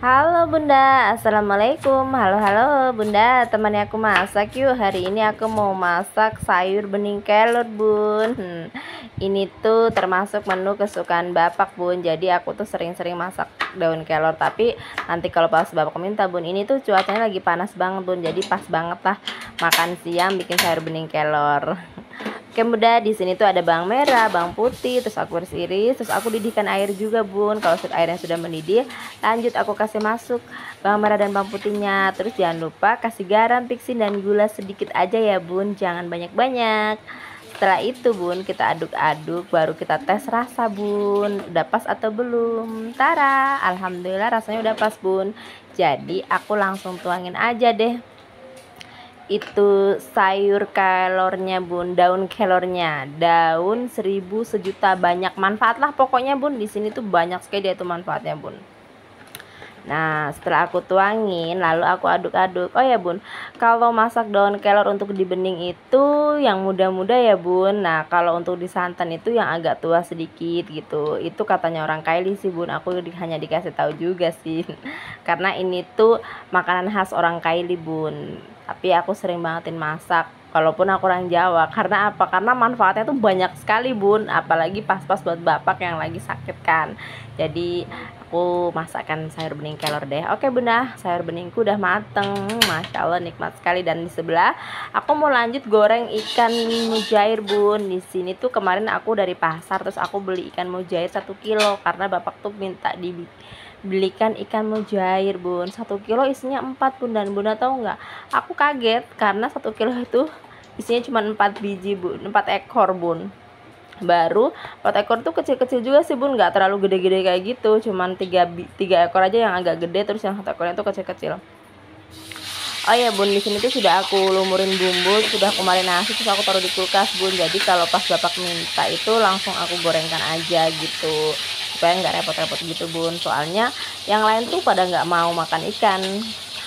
Halo bunda, assalamualaikum. Halo halo bunda, temannya aku masak yuk. Hari ini aku mau masak sayur bening kelor bun. Hmm, Ini tuh termasuk menu kesukaan bapak bun. Jadi aku tuh sering-sering masak daun kelor. Tapi nanti kalau pas bapak minta bun Ini tuh cuacanya lagi panas banget bun. Jadi pas banget lah makan siang bikin sayur bening kelor Bunda di sini tuh ada bawang merah, bawang putih, terus aku harus iris, terus aku didihkan air juga bun. Kalau airnya sudah mendidih, lanjut aku kasih masuk bawang merah dan bawang putihnya. Terus jangan lupa kasih garam, pixin dan gula sedikit aja ya bun, jangan banyak-banyak. Setelah itu bun kita aduk-aduk baru kita tes rasa bun Udah pas atau belum Tara Alhamdulillah rasanya udah pas bun Jadi aku langsung tuangin aja deh itu sayur kelornya bun daun kelornya daun seribu sejuta banyak manfaat lah pokoknya bun di sini tuh banyak sekali dia itu manfaatnya bun Nah, setelah aku tuangin, lalu aku aduk-aduk. Oh ya, Bun. Kalau masak daun kelor untuk di bening itu yang muda-muda ya, Bun. Nah, kalau untuk di santan itu yang agak tua sedikit gitu. Itu katanya orang Kaili sih, Bun. Aku di, hanya dikasih tahu juga sih. Karena ini tuh makanan khas orang Kaili, Bun. Tapi aku sering bangetin masak walaupun aku orang Jawa. Karena apa? Karena manfaatnya tuh banyak sekali bun. Apalagi pas-pas buat bapak yang lagi sakit kan. Jadi aku masakkan sayur bening kelor deh. Oke bunda. Sayur beningku udah mateng. Masya allah nikmat sekali. Dan di sebelah aku mau lanjut goreng ikan mujair bun. Di sini tuh kemarin aku dari pasar terus aku beli ikan mujair satu kilo. Karena bapak tuh minta dibelikan ikan mujair bun. Satu kilo isinya empat bun. Dan bunda tahu nggak? Aku kaget karena satu kilo itu isinya cuma empat biji bun. Empat ekor bun. Baru empat ekor tuh kecil-kecil juga sih bun. Nggak terlalu gede-gede kayak gitu. Cuman tiga tiga ekor aja yang agak gede. Terus yang satu ekornya tuh kecil-kecil. Oh ya bun. Di sini tuh sudah aku lumurin bumbu. Sudah aku marinasi terus aku taruh di kulkas bun. Jadi kalau pas bapak minta itu langsung aku gorengkan aja gitu supaya nggak repot-repot gitu bun. Soalnya yang lain tuh pada nggak mau makan ikan.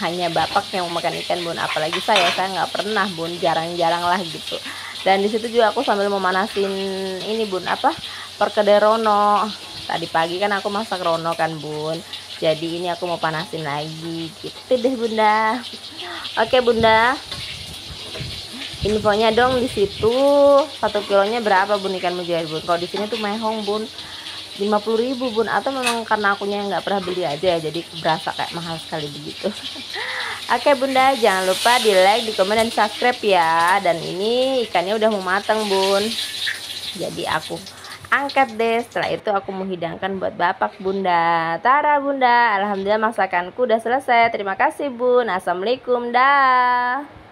Hanya bapak yang mau makan ikan bun. Apalagi saya saya nggak pernah bun. Jarang-jarang lah gitu. Dan di situ juga aku sambil memanasin ini bun apa perkedel rono. Tadi pagi kan aku masak rono kan bun. Jadi ini aku mau panasin lagi. Gitu deh bunda. Oke bunda. Infonya dong di situ. Satu kilonya berapa bun ikan mujair bun? Kalau di sini tuh mehong bun 50.000 bun. Atau memang karena akunya nggak pernah beli aja jadi berasa kayak mahal sekali begitu. Oke bunda jangan lupa di like di komen dan subscribe ya. Dan ini ikannya udah mau matang bun. Jadi aku angkat deh. Setelah itu aku menghidangkan buat bapak bunda. Tara bunda. Alhamdulillah masakanku udah selesai. Terima kasih bun. Assalamualaikum. Dah